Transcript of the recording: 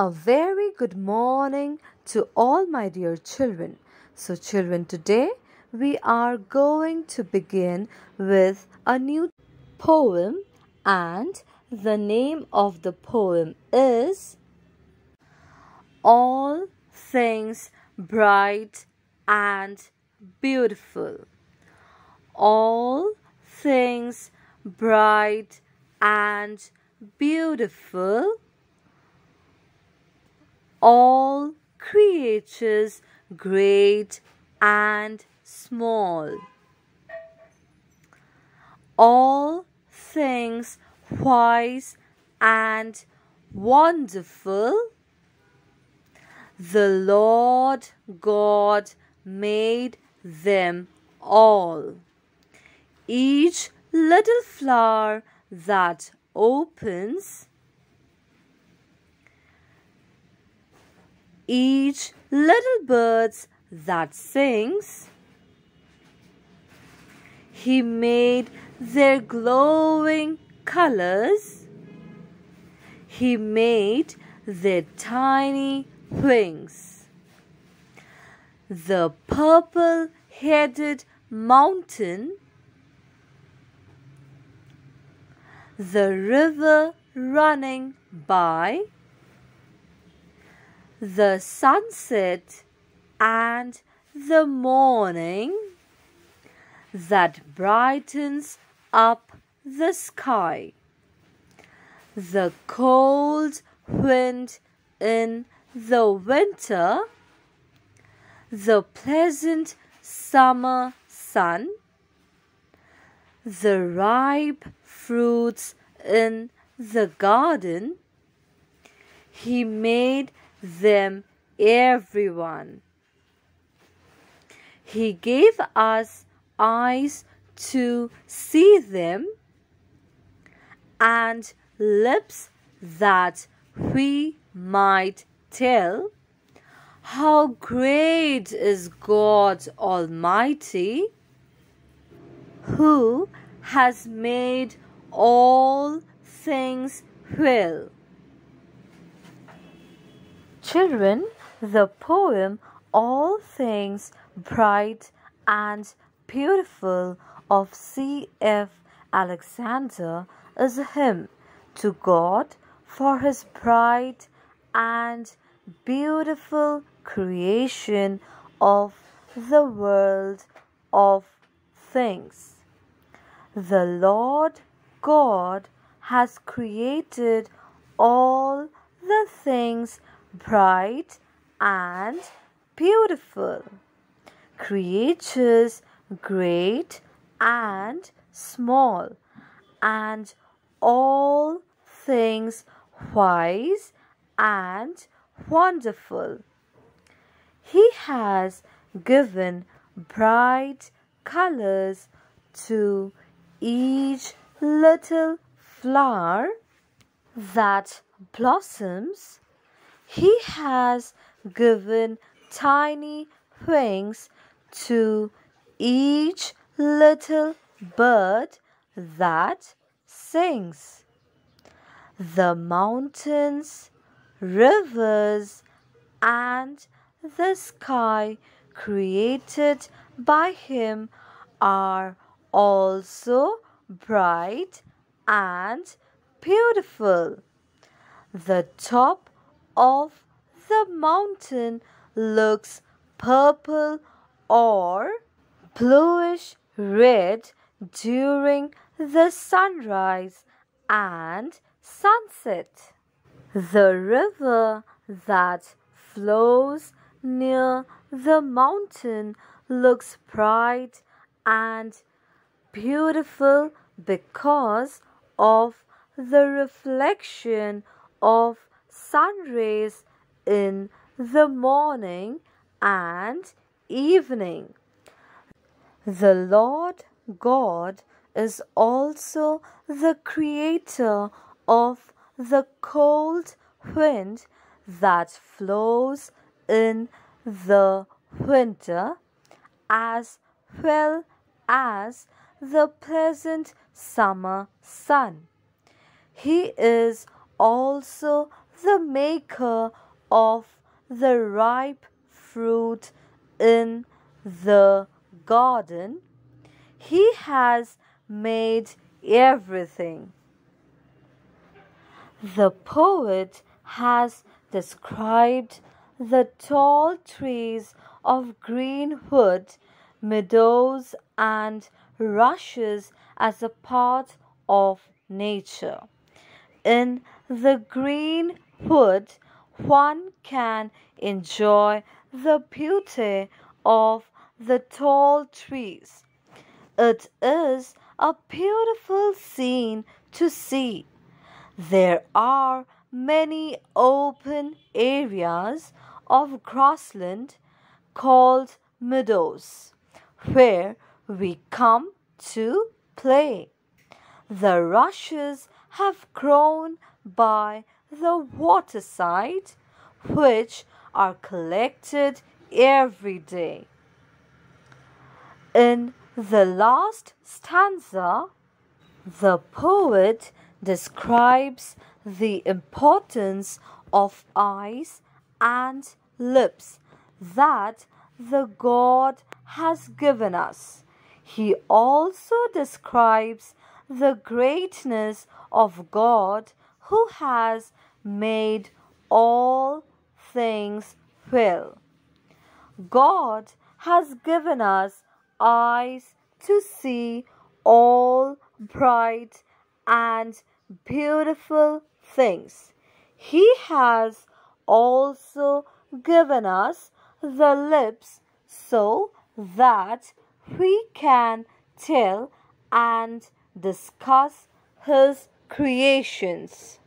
A very good morning to all my dear children. So, children, today we are going to begin with a new poem, and the name of the poem is All Things Bright and Beautiful. All things bright and beautiful all creatures great and small. All things wise and wonderful. The Lord God made them all. Each little flower that opens each little birds that sings. He made their glowing colors. He made their tiny wings. The purple headed mountain, the river running by the sunset and the morning that brightens up the sky, the cold wind in the winter, the pleasant summer sun, the ripe fruits in the garden. He made them everyone. He gave us eyes to see them and lips that we might tell how great is God Almighty who has made all things well. Children, the poem All Things Bright and Beautiful of C.F. Alexander is a hymn to God for his bright and beautiful creation of the world of things. The Lord God has created all the things bright and beautiful. Creatures great and small, and all things wise and wonderful. He has given bright colors to each little flower that blossoms he has given tiny wings to each little bird that sings. The mountains, rivers, and the sky created by him are also bright and beautiful. The top of the mountain looks purple or bluish red during the sunrise and sunset. The river that flows near the mountain looks bright and beautiful because of the reflection of sun rays in the morning and evening. The Lord God is also the creator of the cold wind that flows in the winter as well as the pleasant summer sun. He is also the maker of the ripe fruit in the garden. He has made everything. The poet has described the tall trees of greenwood, meadows, and rushes as a part of nature. In the greenwood, one can enjoy the beauty of the tall trees. It is a beautiful scene to see. There are many open areas of grassland called meadows where we come to play. The rushes have grown by the waterside, which are collected every day. In the last stanza, the poet describes the importance of eyes and lips that the God has given us. He also describes the greatness of God who has made all things well. God has given us eyes to see all bright and beautiful things. He has also given us the lips so that we can tell and discuss His creations.